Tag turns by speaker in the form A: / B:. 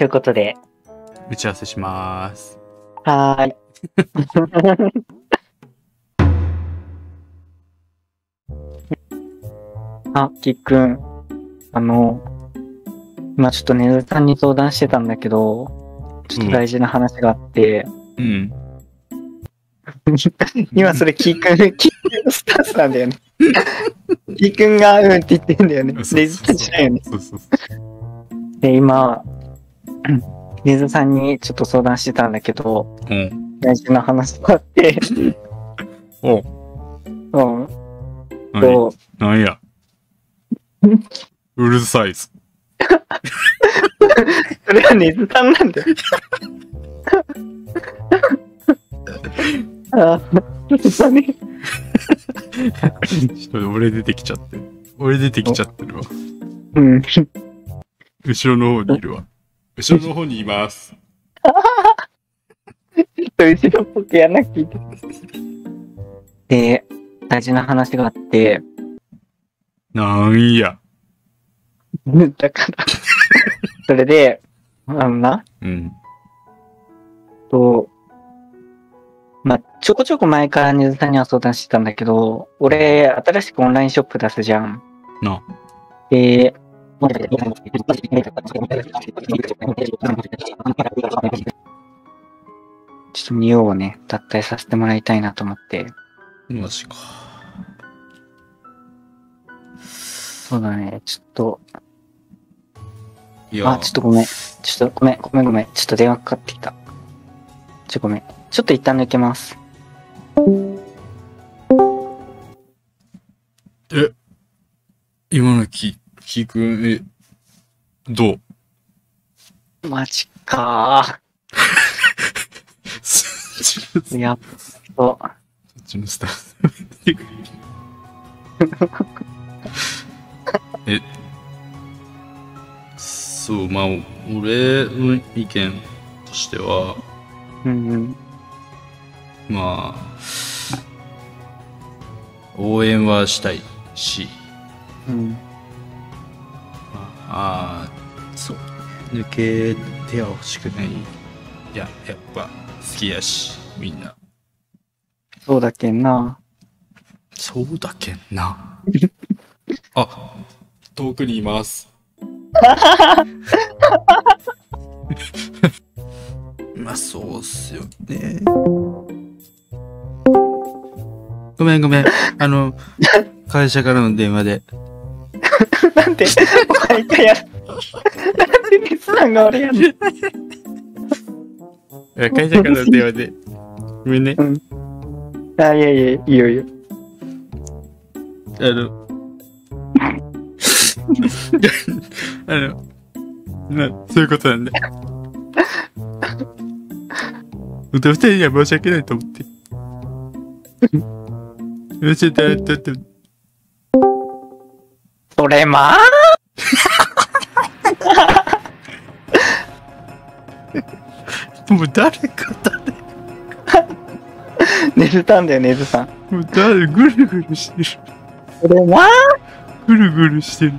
A: ということで、
B: 打ち合わせします。
A: はーい。あ、きっくん。あの、今ちょっとねずさんに相談してたんだけど、ちょっと大事な話があって、
B: うん。
A: 今それキーくん、キーくんのスタンスなんだよね。キーくんがうんって言ってんだよね。ねずさんないよね。
B: そうそうそ
A: で、今、ねずさんにちょっと相談してたんだけど、
B: う。うん。
A: 大事な話があって、
B: お
A: うん、
B: 何？
A: と、
B: なんや？うるさいぞ。
A: それはねずさんなんだよ。ああ、そうね。
B: ちょっと俺出てきちゃってる。俺出てきちゃってるわ。
A: うん。
B: 後ろの方にいるわ。後ろの方にいます。
A: 後ろっぽくやんなくてい。で、大事な話があって、
B: なんや。
A: だから、それで、あのな、
B: うん。
A: と、まあ、ちょこちょこ前からねずさんには相談してたんだけど、俺、新しくオンラインショップ出すじゃん。
B: な。
A: で、ちょっと見ようをね、脱退させてもらいたいなと思って。
B: マジか。
A: そうだね、ちょっと、
B: いや、
A: あ、ちょっとごめん。ちょっとごめん、ごめんごめん。ちょっと電話かかってきた。ちょ、ごめん。ちょっと一旦抜けます。
B: え、今のき、きくん、え、どう？
A: マジか。やっと、
B: そっちのスタッフ。え、そう、まあ、俺の意見としては、
A: うんうん。
B: まあ、応援はしたいし、
A: うん。
B: ああ、そう、抜けては欲しくない。いや、やっぱ好きやし、みんな。
A: そうだけんな。
B: そうだけんな。あ、遠くにいます。まあ、そうっすよね。ごめんごめん。あの、会社からの電話で。
A: なんで、お前一回やる。なんでリスさんが俺やる
B: 会社からの電話で。ごめんね。
A: あ、いやいや、いいよいいよ。
B: あの、あの、まあ、そういうことなんで。本当二人には申し訳ないと思って。申し訳ないと思って。
A: それまあ
B: もう誰か誰
A: 寝てたんだよ、寝ずさん。
B: もう誰ぐるぐるしてる。
A: それまあ
B: ぐるぐるしてる。